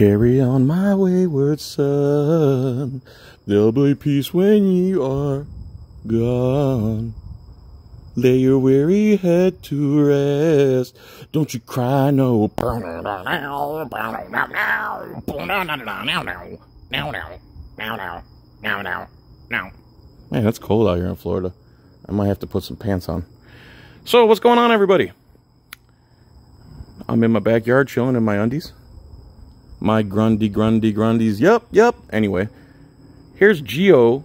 Carry on, my wayward son. There'll be peace when you are gone. Lay your weary head to rest. Don't you cry no. Man, it's cold out here in Florida. I might have to put some pants on. So, what's going on, everybody? I'm in my backyard chilling in my undies. My Grundy, Grundy, Grundies. Yep, yep. Anyway, here's Geo,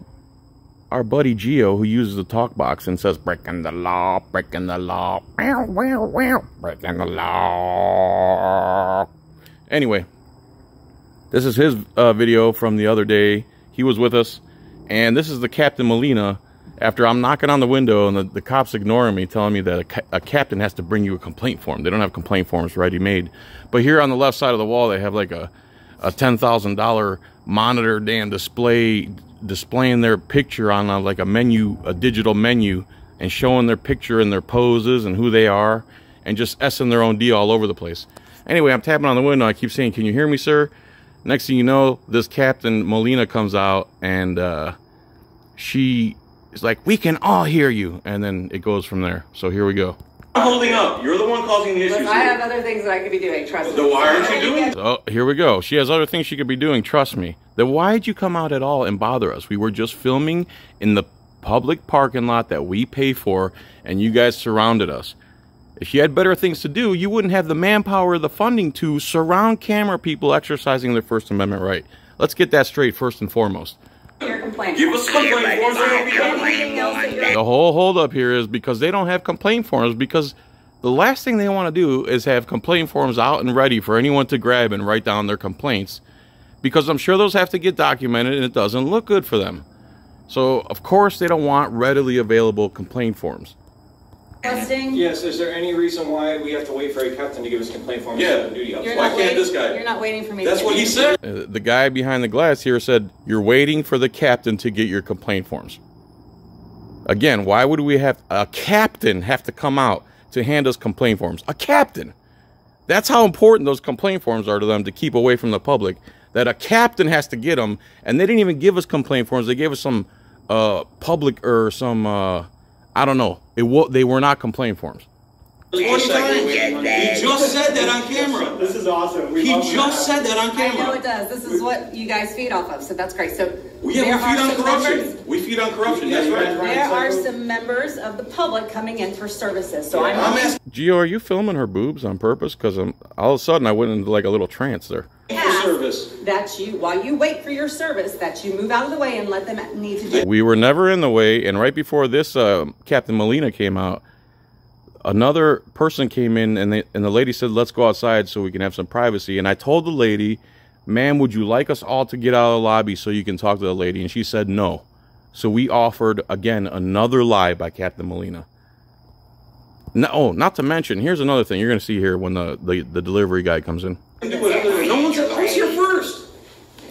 our buddy Geo, who uses the talk box and says, breaking the law, breaking the law, wow, wow, wow, breaking the law. Anyway, this is his uh, video from the other day. He was with us, and this is the Captain Molina after I'm knocking on the window and the, the cops ignoring me, telling me that a, a, captain has to bring you a complaint form. They don't have complaint forms ready made. But here on the left side of the wall, they have like a, a $10,000 monitor damn display displaying their picture on a, like a menu, a digital menu, and showing their picture and their poses and who they are, and just s-ing their own D all over the place. Anyway, I'm tapping on the window. I keep saying, "Can you hear me, sir?" Next thing you know, this Captain Molina comes out, and uh, she is like, "We can all hear you," and then it goes from there. So here we go. I'm holding up. You're the one causing the issues. Look, I have other things that I could be doing. Trust me. So why aren't you doing? it? So here we go. She has other things she could be doing. Trust me. Then why'd you come out at all and bother us? We were just filming in the public parking lot that we pay for, and you guys surrounded us. If you had better things to do, you wouldn't have the manpower or the funding to surround camera people exercising their First Amendment right. Let's get that straight first and foremost. Your complaint. Give us complaint forms. Anything else that you're The whole holdup here is because they don't have complaint forms because the last thing they want to do is have complaint forms out and ready for anyone to grab and write down their complaints because I'm sure those have to get documented and it doesn't look good for them. So, of course, they don't want readily available complaint forms. Requesting. Yes, is there any reason why we have to wait for a captain to give us complaint forms Yeah. on duty You're? Why not can't waiting- this guy? You're not waiting for me. That's to what he you. said. Uh, the guy behind the glass here said, You're waiting for the captain to get your complaint forms. Again, why would we have a captain have to come out to hand us complaint forms? A captain! That's how important those complaint forms are to them to keep away from the public. That a captain has to get them, and they didn't even give us complaint forms. They gave us some uh, public or some uh, I don't know. It wa- they were not complaint forms. Twenty times. He just said that on camera. This is awesome. We He just said that on I know it does. This is what you guys feed off of, so that's great. So Yeah, we feed on corruption. members. We feed on corruption. That's right. right. There are some members of the public coming in for services. So I'm. I'm asking Gio, are you filming her boobs on purpose? Because I'm all of a sudden I went into like a little trance there. service. That you, while you wait for your service, that you move out of the way and let them need to do. We were never in the way, and right before this, uh, Captain Molina came out. Another person came in, and, they, and the lady said, "Let's go outside so we can have some privacy." And I told the lady, "Ma'am, would you like us all to get out of the lobby so you can talk to the lady?" And she said, "No." So we offered again another lie by Captain Molina. No, oh, not to mention, here's another thing you're going to see here when the, the, the delivery guy comes in. No one said I was here first.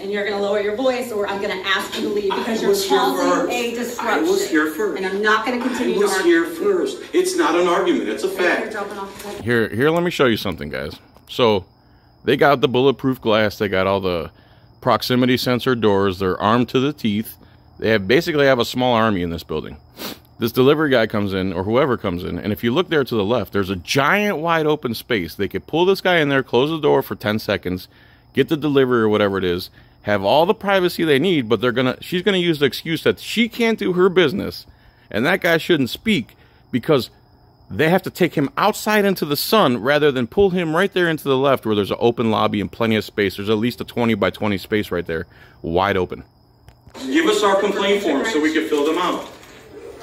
And you're going to lower your voice, or I'm going to ask you to leave because you're here causing first. a I disruption. was here first. And I'm not going to continue to was here first. It's not an argument. It's a fact. dropping off the Here, here, let me show you something, guys. So, they got the bulletproof glass. They got all the proximity sensor doors. They're armed to the teeth. They have basically have a small army in this building. This delivery guy comes in, or whoever comes in, and if you look there to the left, there's a giant wide open space. They could pull this guy in there, close the door for 10 seconds, get the delivery or whatever it is, have all the privacy they need, but they're gonna she's gonna use the excuse that she can't do her business, and that guy shouldn't speak because they have to take him outside into the sun rather than pull him right there into the left where there's an open lobby and plenty of space. There's at least a 20 by 20 space right there, wide open. Give us our complaint forms so we can fill them out.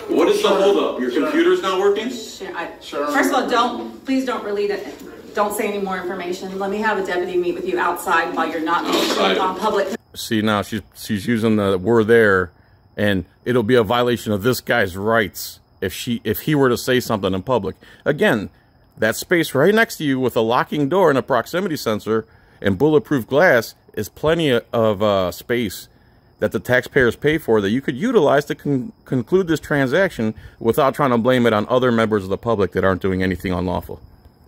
What is the holdup? Your computer's not working? Sure, First of all, don't, please don't relate it, don't say any more information. Let me have a deputy meet with you outside while you're not Outside. on public. See now she's she's using the we're there, and it'll be a violation of this guy's rights if she if he were to say something in public. Again, that space right next to you with a locking door and a proximity sensor and bulletproof glass is plenty of uh, space that the taxpayers pay for that you could utilize to con- conclude this transaction without trying to blame it on other members of the public that aren't doing anything unlawful.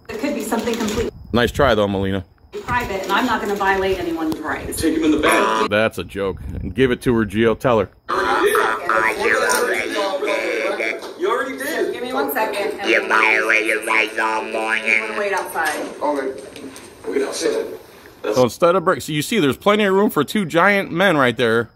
It could be something completely Nice try though, Molina. private, and I'm not gonna violate anyone's rights. Take him in the back. That's a joke. And give it to her, Geo. Tell her. You already did. Give me one second. and- You violated rights all I'm morning. gonna wait outside. Wait outside. So instead of break, so you see, there's plenty of room for two giant men right there,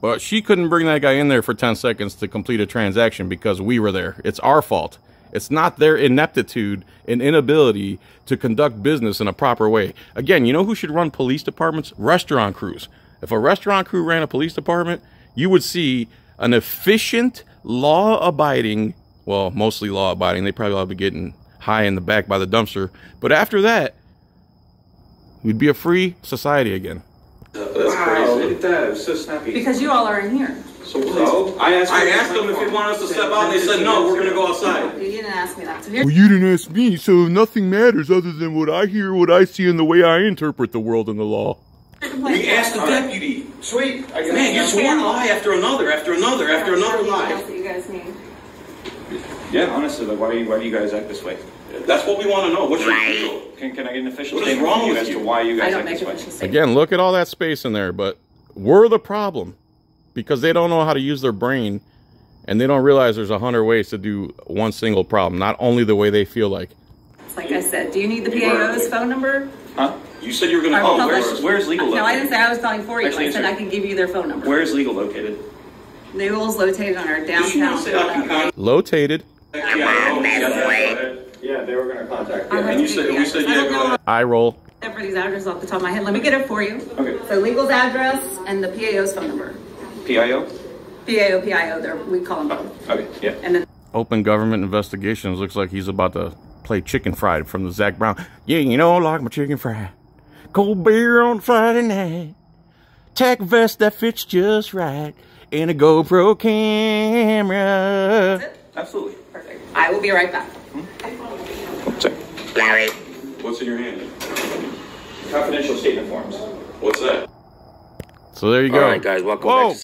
but she couldn't bring that guy in there for 10 seconds to complete a transaction because we were there. It's our fault. It's not their ineptitude and inability to conduct business in a proper way. Again, you know who should run police departments? Restaurant crews. If a restaurant crew ran a police department, you would see an efficient, law abiding, well, mostly law abiding. They probably all be getting high in the back by the dumpster. But after that, we'd be a free society again. That's Wow, look at that, it was so snappy. Because you all are in here. So So, I asked. I asked them if they wanted us to step out, and they said, no, we're gonna go outside. You didn't ask me that. So here's Well, you didn't ask me, so nothing matters other than what I hear, what I see, and the way I interpret the world and the law. your. We asked the deputy. Sweet. I got Man, it's one lie after another, after another, after another Anything else what that you guys need? Yeah, honestly, like, why, why do you guys act this way? That's what we wanna know. What's your Right. deal? Can, can I get an official What is statement wrong from you with as to you? why you I guys don't act make this way? Again, look at all that space in there, but we're the problem because they don't know how to use their brain and they don't realize there's a hundred ways to do one single problem, not only the way they feel like. Like I said, do you need the PAO's phone number? Huh? You said you were gonna call. Where's, Where's legal located? No, I didn't say I was calling for you. Actually, I said. I can give you their phone number. Where is legal located? Legal's located on our Did you downtown. not say I can contact? Located, Yeah, they were gonna contact I'll And you said- the we address. said, I yeah, don't go know ahead. I roll. everybody's address off the top of my head. Let me get it for you. Okay. So legal's address and the PAO's phone number. PIO? PAO, PIO, they're, we call them both. Okay, yeah. And then Open government investigations looks like he's about to play chicken fried from the Zac Brown. Yeah, you know, I like my chicken fried. Cold beer on Friday night. Tech vest that fits just right. And a GoPro camera. Absolutely. perfect. I will be right back. Sorry. Larry. What's in your hand? Confidential statement forms. What's that? So there you go. All right, guys, welcome Whoa. back to